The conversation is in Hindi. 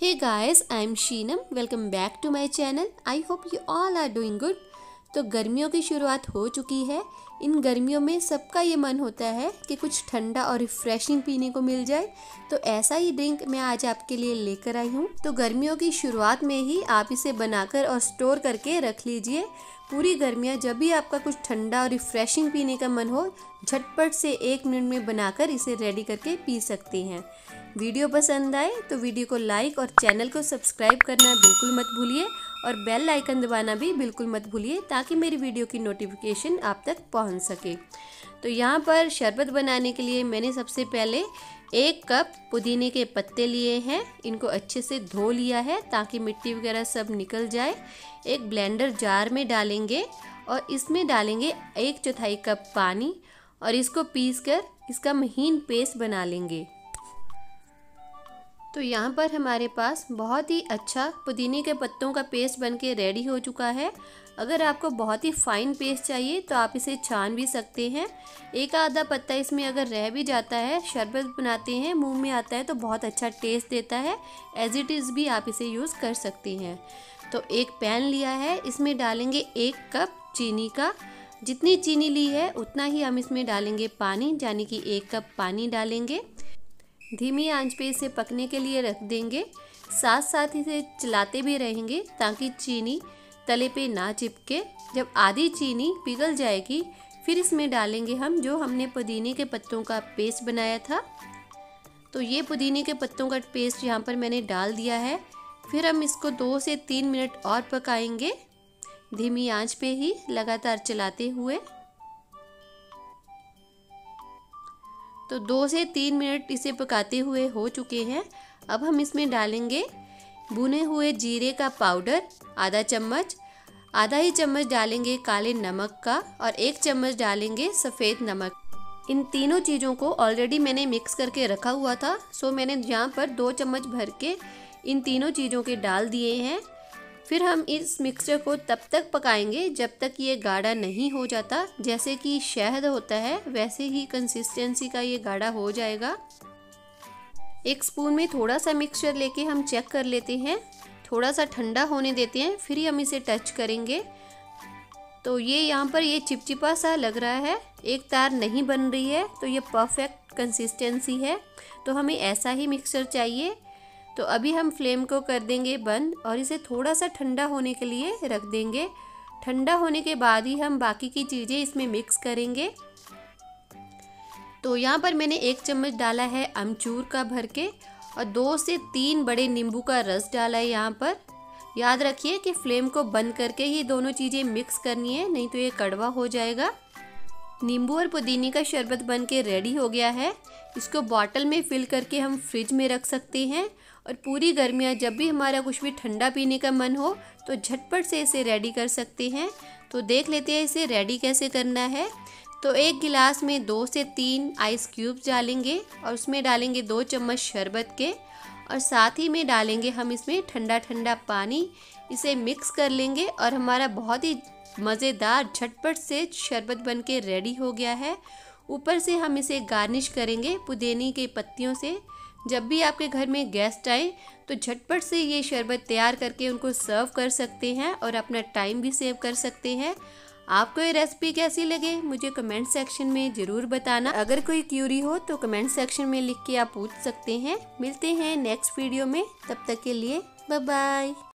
Hey guys, I'm Sheenam. Welcome back to my channel. I hope you all are doing good. तो गर्मियों की शुरुआत हो चुकी है इन गर्मियों में सबका ये मन होता है कि कुछ ठंडा और रिफ़्रेशिंग पीने को मिल जाए। तो ऐसा ही ड्रिंक मैं आज आपके लिए लेकर आई हूँ। तो गर्मियों की शुरुआत में ही आप इसे बनाकर और स्टोर करके रख लीजिए। पूरी गर्मियाँ जब भी आपका कुछ ठंडा और रिफ़्रेशिंग पीने का मन हो, झटपट से एक मिनट में बनाकर इसे रेडी करके पी सकते हैं। वीडियो पसंद आए तो वीडियो को लाइक और चैनल को सब्सक्राइब करना बिल्कुल मत भूलिए और बेल आइकन दबाना भी बिल्कुल मत भूलिए ताकि मेरी वीडियो की नोटिफिकेशन आप तक पहुँच सके। तो यहाँ पर शरबत बनाने के लिए मैंने सबसे पहले एक कप पुदीने के पत्ते लिए हैं। इनको अच्छे से धो लिया है ताकि मिट्टी वगैरह सब निकल जाए। एक ब्लेंडर जार में डालेंगे और इसमें डालेंगे एक चौथाई कप पानी और इसको पीस कर इसका महीन पेस्ट बना लेंगे। तो यहाँ पर हमारे पास बहुत ही अच्छा पुदीने के पत्तों का पेस्ट बन के रेडी हो चुका है। अगर आपको बहुत ही फाइन पेस्ट चाहिए तो आप इसे छान भी सकते हैं। एक आधा पत्ता इसमें अगर रह भी जाता है, शरबत बनाते हैं, मुँह में आता है तो बहुत अच्छा टेस्ट देता है। एज इट इज़ भी आप इसे यूज़ कर सकते हैं। तो एक पैन लिया है, इसमें डालेंगे एक कप चीनी का। जितनी चीनी ली है, उतना ही हम इसमें डालेंगे पानी, यानी कि एक कप पानी डालेंगे। धीमी आँच पे इसे पकने के लिए रख देंगे। साथ साथ इसे चलाते भी रहेंगे ताकि चीनी तले पे ना चिपके। जब आधी चीनी पिघल जाएगी, फिर इसमें डालेंगे हम जो हमने पुदीने के पत्तों का पेस्ट बनाया था। तो ये पुदीने के पत्तों का पेस्ट यहाँ पर मैंने डाल दिया है। फिर हम इसको दो से तीन मिनट और पकाएँगे। धीमी आँच पे ही लगातार चलाते हुए। तो दो से तीन मिनट इसे पकाते हुए हो चुके हैं। अब हम इसमें डालेंगे भुने हुए जीरे का पाउडर, आधा चम्मच। आधा ही चम्मच डालेंगे काले नमक का और एक चम्मच डालेंगे सफ़ेद नमक। इन तीनों चीज़ों को ऑलरेडी मैंने मिक्स करके रखा हुआ था सो मैंने यहाँ पर दो चम्मच भर के इन तीनों चीज़ों के डाल दिए हैं। फिर हम इस मिक्सचर को तब तक पकाएँगे जब तक ये गाढ़ा नहीं हो जाता। जैसे कि शहद होता है, वैसे ही कंसिस्टेंसी का ये गाढ़ा हो जाएगा। एक स्पून में थोड़ा सा मिक्सचर लेके हम चेक कर लेते हैं। थोड़ा सा ठंडा होने देते हैं, फिर ही हम इसे टच करेंगे। तो ये यहाँ पर ये चिपचिपा सा लग रहा है। एक तार नहीं बन रही है तो ये परफेक्ट कंसिस्टेंसी है। तो हमें ऐसा ही मिक्सचर चाहिए। तो अभी हम फ्लेम को कर देंगे बंद और इसे थोड़ा सा ठंडा होने के लिए रख देंगे। ठंडा होने के बाद ही हम बाकी की चीज़ें इसमें मिक्स करेंगे। तो यहाँ पर मैंने एक चम्मच डाला है अमचूर का भर के और दो से तीन बड़े नींबू का रस डाला है यहाँ पर। याद रखिए कि फ्लेम को बंद करके ही दोनों चीज़ें मिक्स करनी है, नहीं तो ये कड़वा हो जाएगा। नींबू और पुदीने का शरबत बन के रेडी हो गया है। इसको बॉटल में फिल करके हम फ्रिज में रख सकते हैं और पूरी गर्मियाँ जब भी हमारा कुछ भी ठंडा पीने का मन हो तो झटपट से इसे रेडी कर सकते हैं। तो देख लेते हैं इसे रेडी कैसे करना है। तो एक गिलास में दो से तीन आइस क्यूब्स डालेंगे और उसमें डालेंगे दो चम्मच शरबत के और साथ ही में डालेंगे हम इसमें ठंडा ठंडा पानी। इसे मिक्स कर लेंगे और हमारा बहुत ही मज़ेदार झटपट से शरबत बन के रेडी हो गया है। ऊपर से हम इसे गार्निश करेंगे पुदीने के पत्तियों से। जब भी आपके घर में गेस्ट आए तो झटपट से ये शरबत तैयार करके उनको सर्व कर सकते हैं और अपना टाइम भी सेव कर सकते हैं। आपको ये रेसिपी कैसी लगे, मुझे कमेंट सेक्शन में ज़रूर बताना। अगर कोई क्यूरी हो तो कमेंट सेक्शन में लिख के आप पूछ सकते हैं। मिलते हैं नेक्स्ट वीडियो में, तब तक के लिए बाय